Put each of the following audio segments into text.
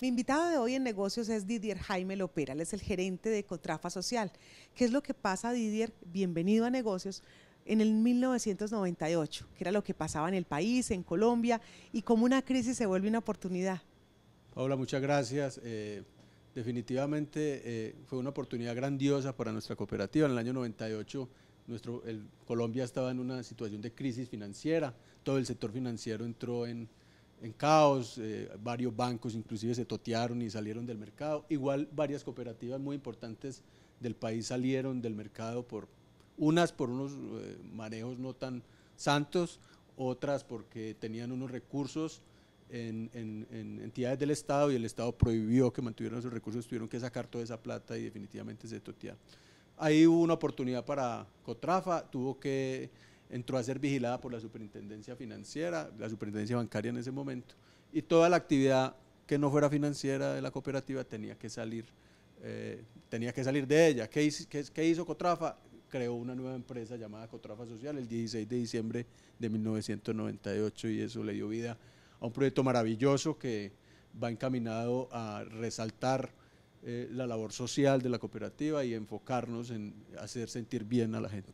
Mi invitado de hoy en negocios es Didier Jaime Lopera, él es el gerente de Cotrafa Social. ¿Qué es lo que pasa, Didier? Bienvenido a negocios en el 1998, que era lo que pasaba en el país, en Colombia, y cómo una crisis se vuelve una oportunidad. Paula, muchas gracias. Eh, definitivamente eh, fue una oportunidad grandiosa para nuestra cooperativa. En el año 98 nuestro, Colombia estaba en una situación de crisis financiera, todo el sector financiero entró en, en caos, eh, varios bancos inclusive se totearon y salieron del mercado. Igual varias cooperativas muy importantes del país salieron del mercado por unas por unos eh, manejos no tan santos, otras porque tenían unos recursos en, entidades del Estado y el Estado prohibió que mantuvieran esos recursos, tuvieron que sacar toda esa plata y definitivamente se totearon. Ahí hubo una oportunidad para Cotrafa, tuvo que, entró a ser vigilada por la superintendencia financiera, la superintendencia bancaria en ese momento, y toda la actividad que no fuera financiera de la cooperativa tenía que salir, eh, tenía que salir de ella. ¿Qué, hizo Cotrafa? creó una nueva empresa llamada Cotrafa Social el 16 de diciembre de 1998 y eso le dio vida a un proyecto maravilloso que va encaminado a resaltar eh, la labor social de la cooperativa y enfocarnos en hacer sentir bien a la gente.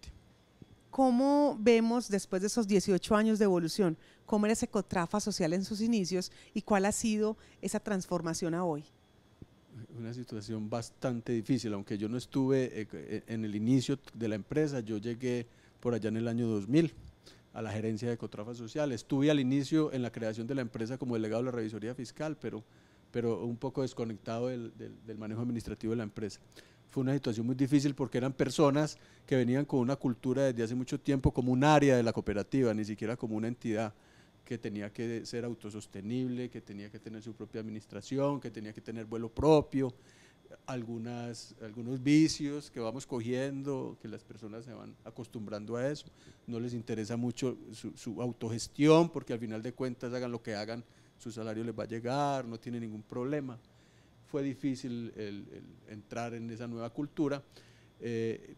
¿Cómo vemos después de esos 18 años de evolución, cómo era ese Cotrafa Social en sus inicios y cuál ha sido esa transformación a hoy? una situación bastante difícil, aunque yo no estuve eh, eh, en el inicio de la empresa, yo llegué por allá en el año 2000 a la gerencia de Cotrafa Social. Estuve al inicio en la creación de la empresa como delegado de la revisoría fiscal, pero, pero un poco desconectado del, del, manejo administrativo de la empresa. Fue una situación muy difícil porque eran personas que venían con una cultura desde hace mucho tiempo como un área de la cooperativa, ni siquiera como una entidad que tenía que ser autosostenible, que tenía que tener su propia administración, que tenía que tener vuelo propio, algunas, algunos vicios que vamos cogiendo, que las personas se van acostumbrando a eso. No les interesa mucho su, autogestión, porque al final de cuentas hagan lo que hagan, su salario les va a llegar, no tiene ningún problema. Fue difícil entrar en esa nueva cultura. Eh,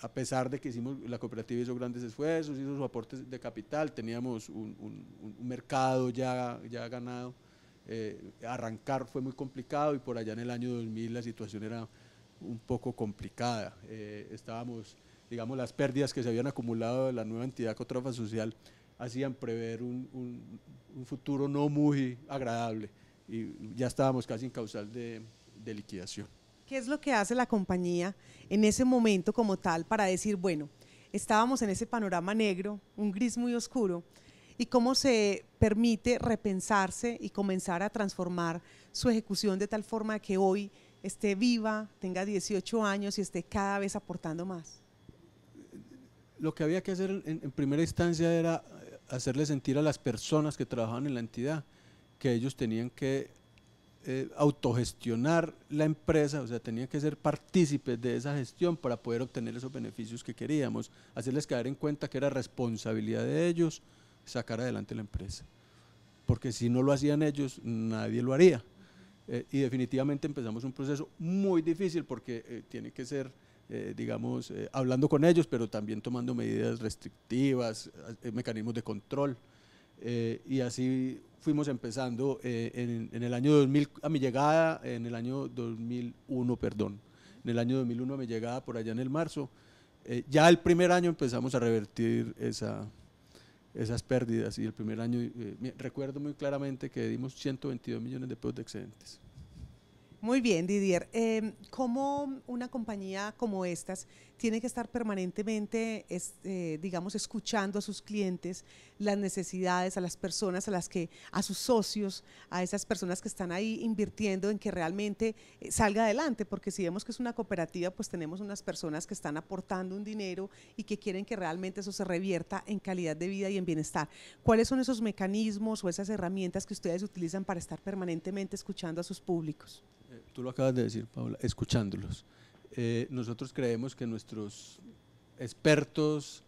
a pesar de que hicimos, la cooperativa hizo grandes esfuerzos, hizo sus aportes de capital, teníamos un, mercado ya, ya ganado, eh, arrancar fue muy complicado y por allá en el año 2000 la situación era un poco complicada. Eh, estábamos, digamos, las pérdidas que se habían acumulado de la nueva entidad Cotrofa Social hacían prever un, futuro no muy agradable y ya estábamos casi en causal de liquidación. ¿Qué es lo que hace la compañía en ese momento como tal para decir, bueno, estábamos en ese panorama negro, un gris muy oscuro, y cómo se permite repensarse y comenzar a transformar su ejecución de tal forma que hoy esté viva, tenga 18 años y esté cada vez aportando más? Lo que había que hacer en, en primera instancia era hacerle sentir a las personas que trabajaban en la entidad que ellos tenían que eh, autogestionar la empresa, o sea, tenía que ser partícipes de esa gestión para poder obtener esos beneficios que queríamos, hacerles caer en cuenta que era responsabilidad de ellos sacar adelante la empresa, porque si no lo hacían ellos, nadie lo haría. Eh, y definitivamente empezamos un proceso muy difícil porque eh, tiene que ser, digamos, hablando con ellos, pero también tomando medidas restrictivas, mecanismos de control. Eh, y así fuimos empezando eh, en, el año 2000, a mi llegada, en el año 2001, perdón, en el año 2001 a mi llegada por allá en el marzo, eh, ya el primer año empezamos a revertir esa, esas pérdidas y el primer año, recuerdo muy claramente que dimos 122 millones de pesos de excedentes. Muy bien, Didier. Eh, ¿Cómo una compañía como estas tiene que estar permanentemente, eh, digamos, escuchando a sus clientes, las necesidades, a las personas, a las que, a sus socios, a esas personas que están ahí invirtiendo en que realmente eh, salga adelante? Porque si vemos que es una cooperativa, pues tenemos unas personas que están aportando un dinero y que quieren que realmente eso se revierta en calidad de vida y en bienestar. ¿Cuáles son esos mecanismos o esas herramientas que ustedes utilizan para estar permanentemente escuchando a sus públicos? Tú lo acabas de decir, Paula, escuchándolos. Eh, nosotros creemos que nuestros expertos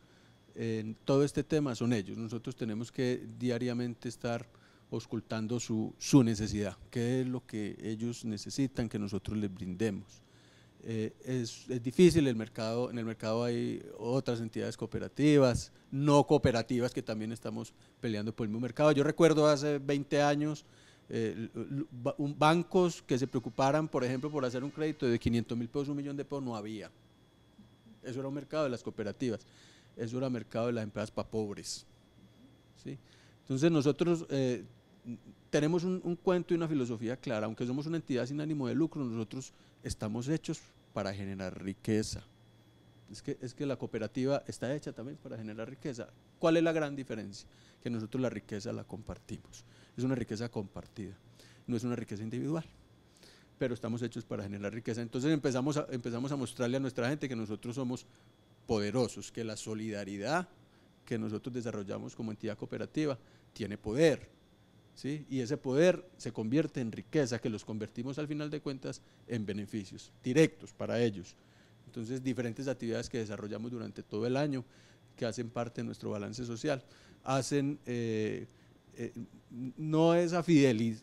en todo este tema son ellos. Nosotros tenemos que diariamente estar auscultando su, su necesidad, qué es lo que ellos necesitan que nosotros les brindemos. Eh, es, es, difícil el mercado, en el mercado hay otras entidades cooperativas, no cooperativas que también estamos peleando por el mismo mercado. Yo recuerdo hace 20 años eh, bancos que se preocuparan, por ejemplo, por hacer un crédito de 500 mil pesos, un millón de pesos, no había. Eso era un mercado de las cooperativas, eso era mercado de las empresas para pobres. ¿sí? Entonces nosotros eh, tenemos un, un, cuento y una filosofía clara, aunque somos una entidad sin ánimo de lucro, nosotros estamos hechos para generar riqueza. Es que, es que la cooperativa está hecha también para generar riqueza. ¿Cuál es la gran diferencia? Que nosotros la riqueza la compartimos es una riqueza compartida, no es una riqueza individual, pero estamos hechos para generar riqueza. Entonces empezamos a, empezamos a mostrarle a nuestra gente que nosotros somos poderosos, que la solidaridad que nosotros desarrollamos como entidad cooperativa tiene poder, ¿sí? y ese poder se convierte en riqueza, que los convertimos al final de cuentas en beneficios directos para ellos. Entonces, diferentes actividades que desarrollamos durante todo el año, que hacen parte de nuestro balance social, hacen eh, eh, no, es a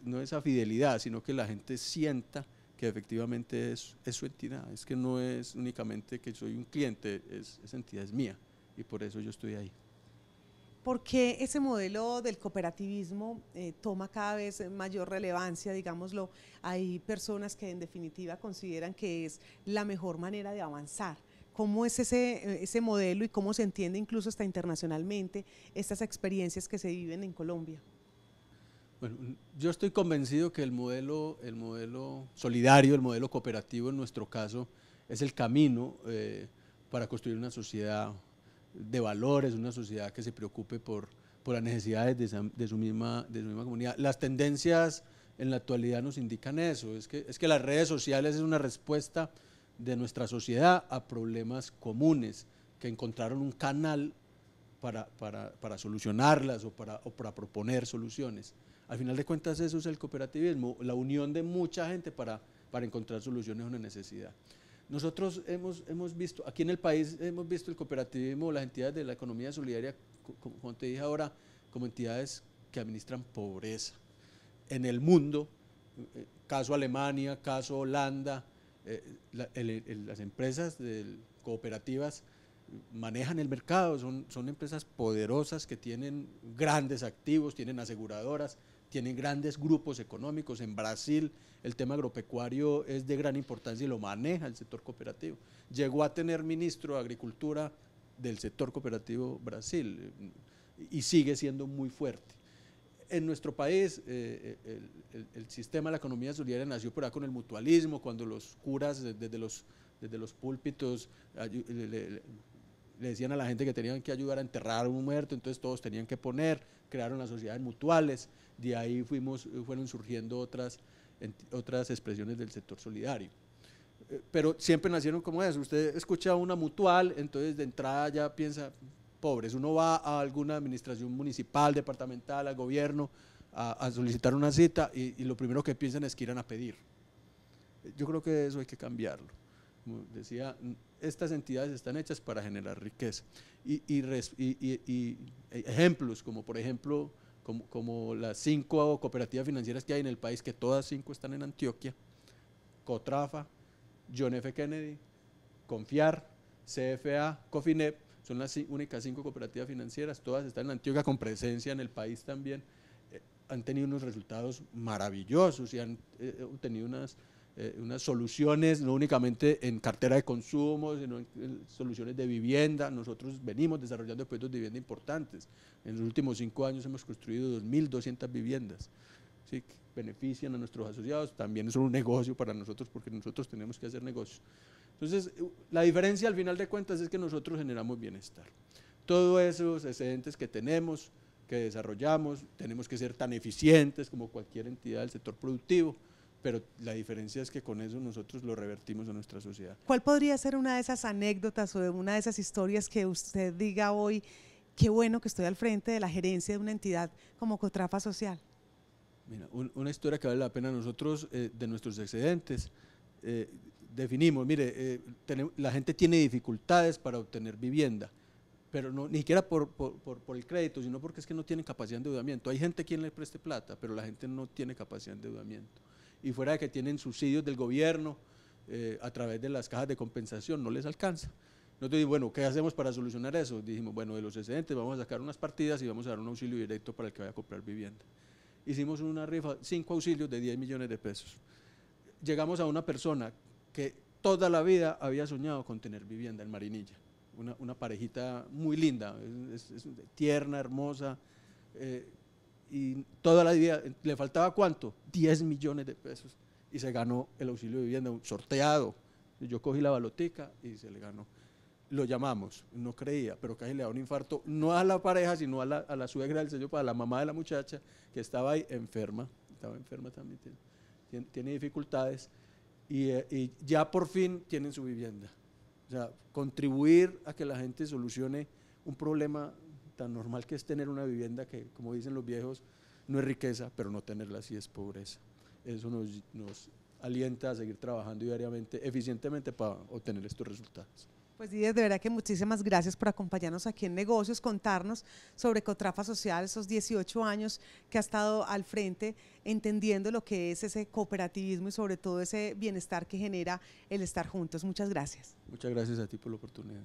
no esa fidelidad, sino que la gente sienta que efectivamente es, su entidad, es que no es únicamente que soy un cliente, es, esa entidad es mía y por eso yo estoy ahí. ¿Por qué ese modelo del cooperativismo eh, toma cada vez mayor relevancia, digámoslo? Hay personas que en definitiva consideran que es la mejor manera de avanzar. ¿Cómo es ese, ese modelo y cómo se entiende incluso hasta internacionalmente estas experiencias que se viven en Colombia? Bueno, yo estoy convencido que el modelo, el modelo solidario, el modelo cooperativo en nuestro caso, es el camino eh, para construir una sociedad de valores, una sociedad que se preocupe por, por las necesidades de, de, su misma, de su misma comunidad. Las tendencias en la actualidad nos indican eso, es que, es que las redes sociales es una respuesta de nuestra sociedad a problemas comunes, que encontraron un canal para, para, para solucionarlas o para, o para, proponer soluciones. Al final de cuentas eso es el cooperativismo, la unión de mucha gente para, para encontrar soluciones a una necesidad. Nosotros hemos, hemos visto, aquí en el país hemos visto el cooperativismo, las entidades de la economía solidaria, como te dije ahora, como entidades que administran pobreza. En el mundo, eh, caso Alemania, caso Holanda, eh, las empresas cooperativas manejan el mercado, son, son empresas poderosas que tienen grandes activos, tienen aseguradoras, tienen grandes grupos económicos. En Brasil el tema agropecuario es de gran importancia y lo maneja el sector cooperativo. Llegó a tener ministro de Agricultura del sector cooperativo Brasil y sigue siendo muy fuerte en nuestro país eh, eh, el, sistema de la economía solidaria nació por ahí con el mutualismo, cuando los curas desde, los, desde los púlpitos le, decían a la gente que tenían que ayudar a enterrar a un muerto, entonces todos tenían que poner, crearon las sociedades mutuales, de ahí fuimos, fueron surgiendo otras, otras expresiones del sector solidario. Eh, pero siempre nacieron como eso, usted escucha una mutual, entonces de entrada ya piensa, pobres. Uno va a alguna administración municipal, departamental, al gobierno, a, solicitar una cita y, lo primero que piensan es que irán a pedir. Yo creo que eso hay que cambiarlo. Como decía, estas entidades están hechas para generar riqueza. Y, ejemplos, como por ejemplo, como, como, las cinco cooperativas financieras que hay en el país, que todas cinco están en Antioquia, Cotrafa, John F. Kennedy, Confiar, CFA, Cofinep, son las únicas cinco cooperativas financieras, todas están en Antioquia con presencia en el país también. Eh, han tenido unos resultados maravillosos y han eh, eh, tenido unas, unas soluciones, no únicamente en cartera de consumo, sino en, soluciones de vivienda. Nosotros venimos desarrollando proyectos de vivienda importantes. En los últimos cinco años hemos construido 2.200 viviendas. que benefician a nuestros asociados, también es un negocio para nosotros porque nosotros tenemos que hacer negocios. Entonces, la diferencia al final de cuentas es que nosotros generamos bienestar. Todos esos excedentes que tenemos, que desarrollamos, tenemos que ser tan eficientes como cualquier entidad del sector productivo, pero la diferencia es que con eso nosotros lo revertimos a nuestra sociedad. ¿Cuál podría ser una de esas anécdotas o una de esas historias que usted diga hoy, qué bueno que estoy al frente de la gerencia de una entidad como Cotrafa Social? Mira, una historia que vale la pena nosotros eh, de nuestros excedentes. Eh, definimos, mire, eh, la gente tiene dificultades para obtener vivienda, pero no, ni siquiera por, por, el crédito, sino porque es que no tienen capacidad de endeudamiento. Hay gente quien le preste plata, pero la gente no tiene capacidad de endeudamiento. Y fuera de que tienen subsidios del gobierno eh, a través de las cajas de compensación, no les alcanza. Nosotros dijimos, bueno, ¿qué hacemos para solucionar eso? Dijimos, bueno, de los excedentes vamos a sacar unas partidas y vamos a dar un auxilio directo para el que vaya a comprar vivienda. hicimos una rifa, cinco auxilios de 10 millones de pesos. Llegamos a una persona que toda la vida había soñado con tener vivienda en Marinilla, una, parejita muy linda, tierna, hermosa, eh, y toda la vida, ¿le faltaba cuánto? 10 millones de pesos, y se ganó el auxilio de vivienda, sorteado. Yo cogí la balotica y se le ganó lo llamamos, no creía, pero casi le da un infarto, no a la pareja, sino a la, a la suegra del sello, para la mamá de la muchacha, que estaba ahí enferma, estaba enferma también, tiene, dificultades, eh, y, ya por fin tienen su vivienda. O sea, contribuir a que la gente solucione un problema tan normal que es tener una vivienda que, como dicen los viejos, no es riqueza, pero no tenerla sí es pobreza. Eso nos alienta a seguir trabajando diariamente, eficientemente para obtener estos resultados. Pues Didier, de verdad que muchísimas gracias por acompañarnos aquí en Negocios, contarnos sobre Cotrafa Social, esos 18 años que ha estado al frente, entendiendo lo que es ese cooperativismo y sobre todo ese bienestar que genera el estar juntos. Muchas gracias. Muchas gracias a ti por la oportunidad.